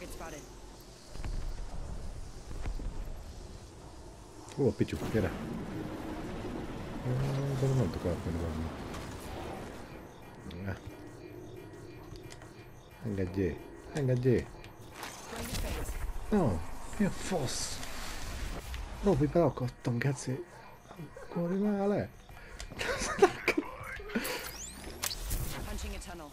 Target spotted. Ó, a pityuk, gyere. Ó, De nem tudok átmenni valami. Ne. Engedjé, engedjé. Going to phase. No, mi a fasz? Robi, beakadtam, geci. Korrigál le? Punching a tunnel.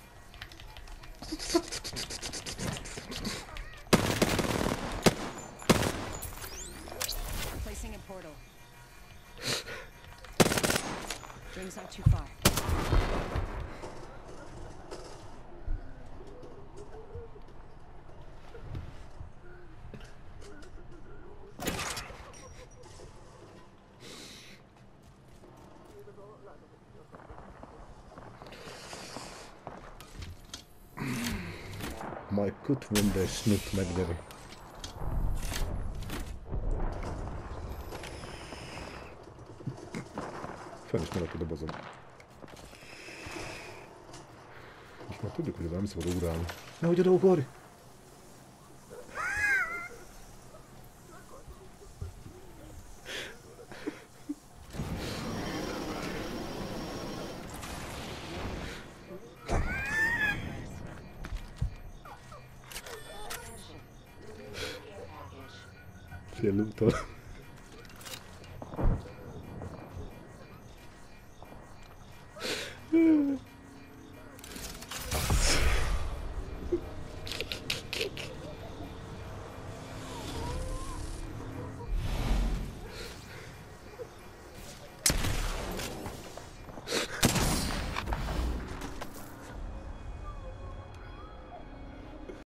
Ring's not too far. Majd put wonder snoot megdövi. Fel is maradt a dobozom. Most már tudjuk, hogy oda nem szabad ugrálni. Nehogy oda ugorj! Fél úton.